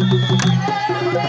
Música